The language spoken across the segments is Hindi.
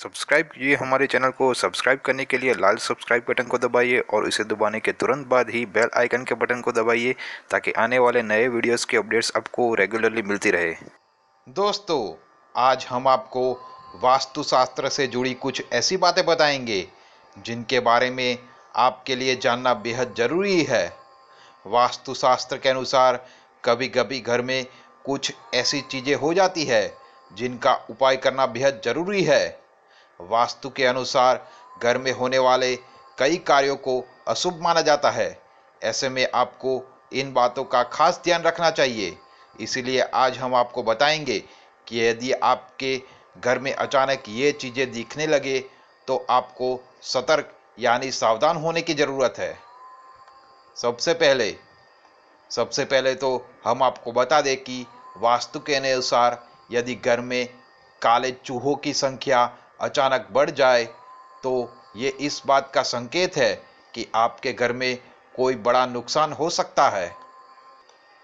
सब्सक्राइब कीजिए हमारे चैनल को सब्सक्राइब करने के लिए लाल सब्सक्राइब बटन को दबाइए और इसे दबाने के तुरंत बाद ही बेल आइकन के बटन को दबाइए ताकि आने वाले नए वीडियोस के अपडेट्स आपको रेगुलरली मिलती रहे। दोस्तों, आज हम आपको वास्तुशास्त्र से जुड़ी कुछ ऐसी बातें बताएँगे, जिनके बारे में आपके लिए जानना बेहद ज़रूरी है। वास्तुशास्त्र के अनुसार कभी कभी घर में कुछ ऐसी चीज़ें हो जाती है, जिनका उपाय करना बेहद ज़रूरी है। वास्तु के अनुसार घर में होने वाले कई कार्यों को अशुभ माना जाता है। ऐसे में आपको इन बातों का खास ध्यान रखना चाहिए। इसीलिए आज हम आपको बताएँगे कि यदि आपके घर में अचानक ये चीज़ें दिखने लगे तो आपको सतर्क यानी सावधान होने की ज़रूरत है। सबसे पहले सबसे पहले तो हम आपको बता दें कि वास्तु के अनुसार यदि घर में काले चूहों की संख्या अचानक बढ़ जाए तो ये इस बात का संकेत है कि आपके घर में कोई बड़ा नुकसान हो सकता है।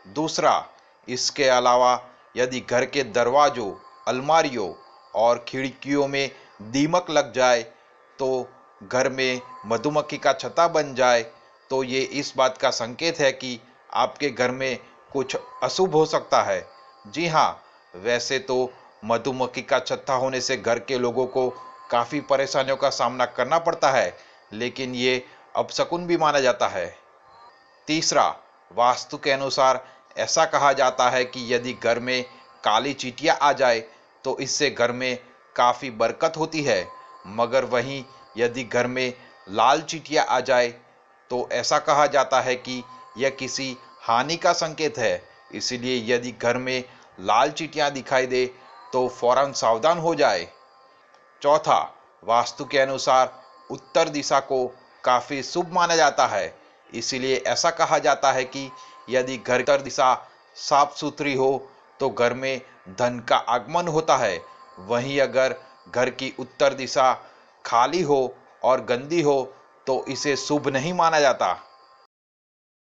दूसरा, इसके अलावा यदि घर के दरवाज़ों, अलमारियों और खिड़कियों में दीमक लग जाए तो घर में मधुमक्खी का छता बन जाए तो ये इस बात का संकेत है कि आपके घर में कुछ अशुभ हो सकता है। जी हाँ वैसे तो मधुमक्खी का छत्ता होने से घर के लोगों को काफ़ी परेशानियों का सामना करना पड़ता है, लेकिन ये अपशकुन भी माना जाता है। तीसरा, वास्तु के अनुसार ऐसा कहा जाता है कि यदि घर में काली चीटियाँ आ जाए तो इससे घर में काफ़ी बरकत होती है। मगर वहीं यदि घर में लाल चीटियाँ आ जाए तो ऐसा कहा जाता है कि यह किसी हानि का संकेत है। इसीलिए यदि घर में लाल चीटियाँ दिखाई दे तो फ़ौरन सावधान हो जाए। चौथा, वास्तु के अनुसार उत्तर दिशा को काफ़ी शुभ माना जाता है। इसीलिए ऐसा कहा जाता है कि यदि घर उत्तर दिशा साफ़ सुथरी हो तो घर में धन का आगमन होता है। वहीं अगर घर की उत्तर दिशा खाली हो और गंदी हो तो इसे शुभ नहीं माना जाता।